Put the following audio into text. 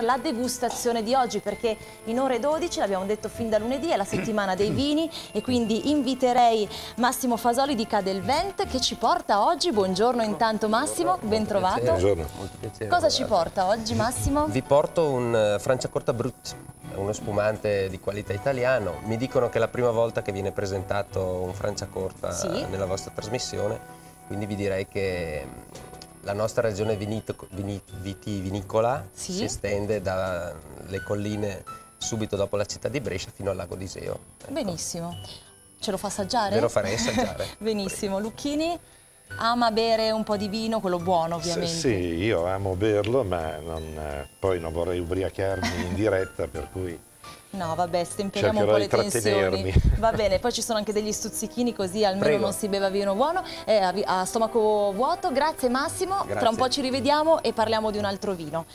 la degustazione di oggi perché in ore 12, l'abbiamo detto fin da lunedì, è la settimana dei vini e quindi inviterei Massimo Fasoli di Cadelvent che ci porta oggi, buongiorno intanto Massimo, ben trovato. Buongiorno. Cosa ci porta oggi Massimo? Vi porto un uh, Franciacorta Brut, uno spumante di qualità italiano. Mi dicono che è la prima volta che viene presentato un Franciacorta Sì. nella vostra trasmissione, quindi vi direi che la nostra regione vitivinicola Sì. si estende dalle colline subito dopo la città di Brescia fino al lago di Iseo. Ecco. Benissimo. Ce lo fa assaggiare? Ve lo farei assaggiare. Benissimo. Lucchini ama bere un po' di vino, quello buono ovviamente. Sì, io amo berlo, ma non, eh, poi non vorrei ubriacarmi in diretta, per cui No, vabbè, stemperiamo un po' le tensioni. Va bene, poi ci sono anche degli stuzzichini così almeno Prego. non si beva vino buono. Eh, a, stomaco vuoto, grazie Massimo. Tra un Grazie. po' ci rivediamo e parliamo di un altro vino.